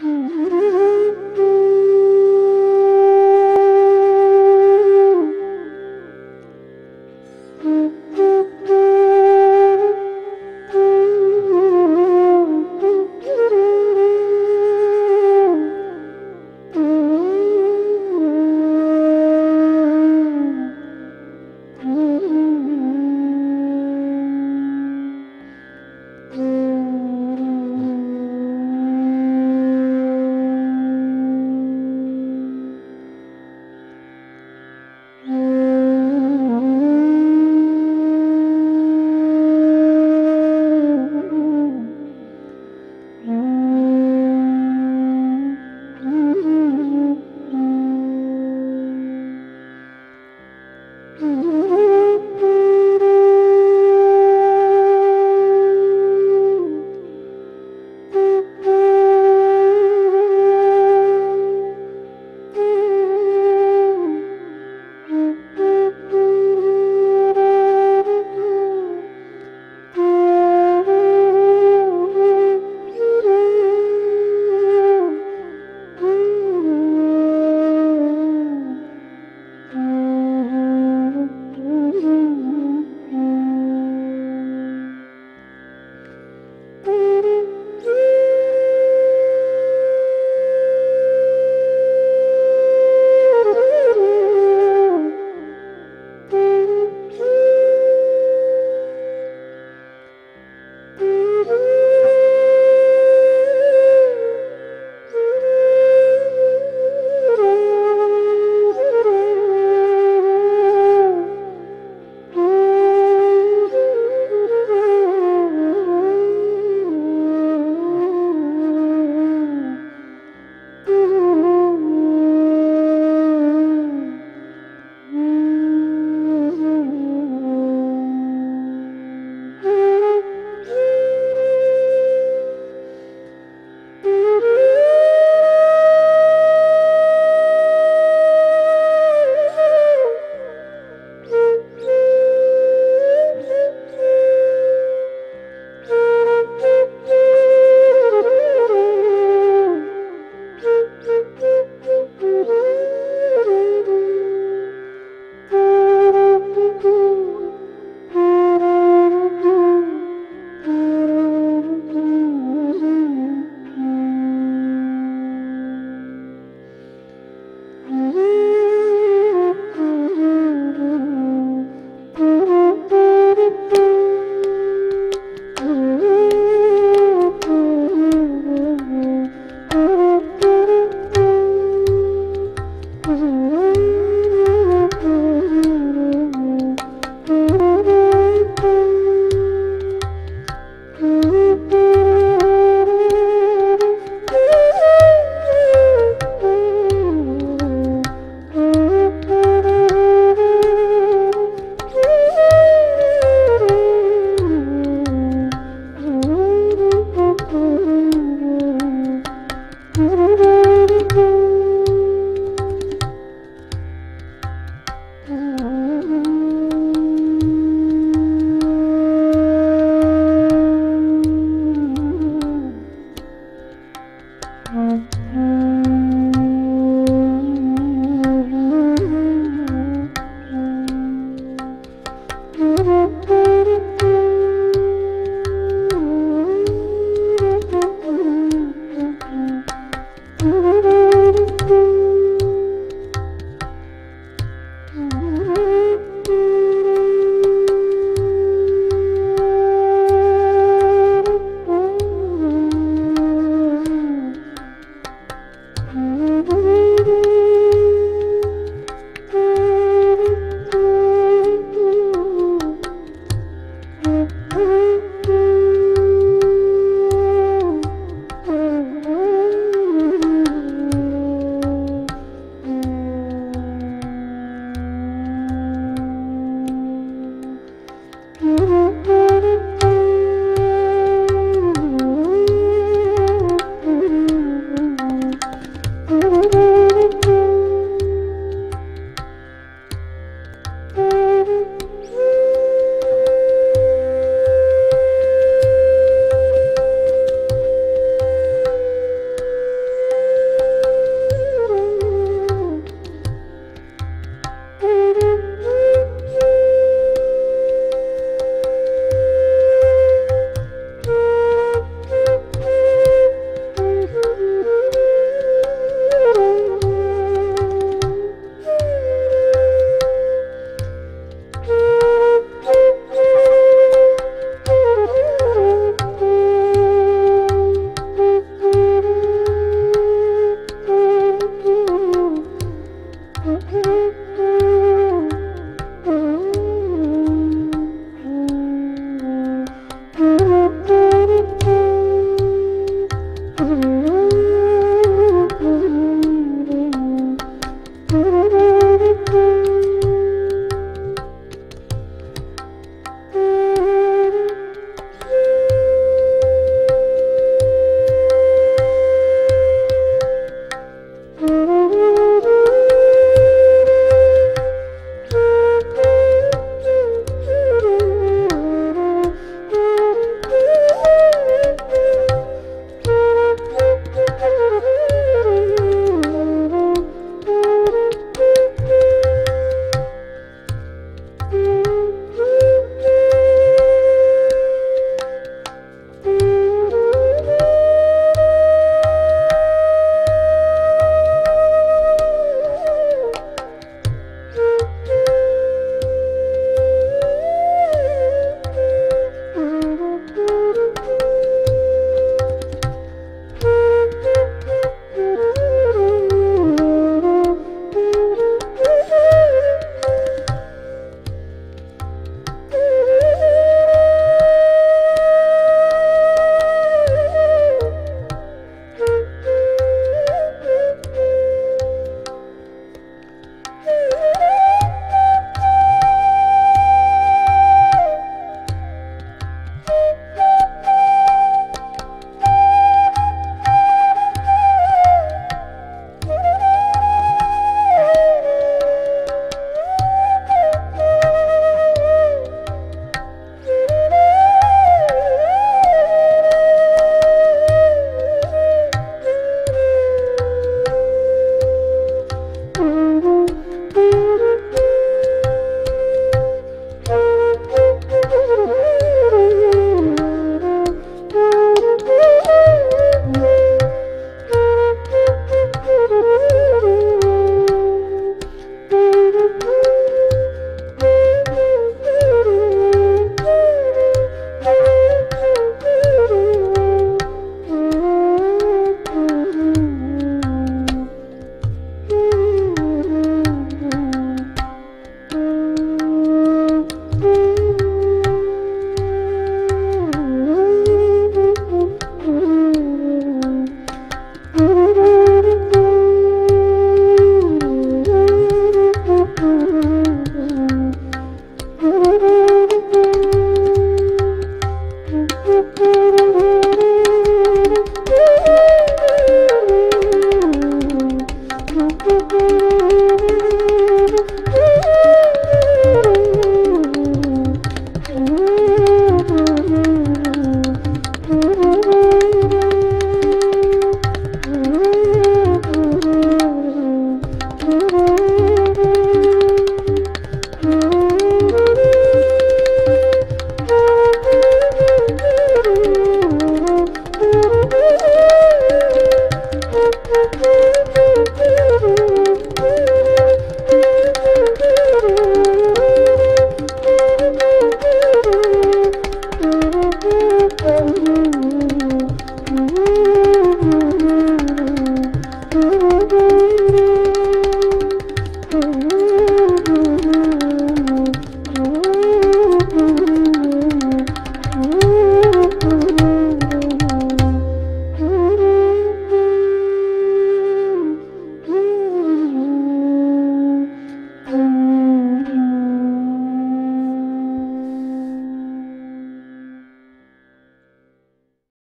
Mm-hmm.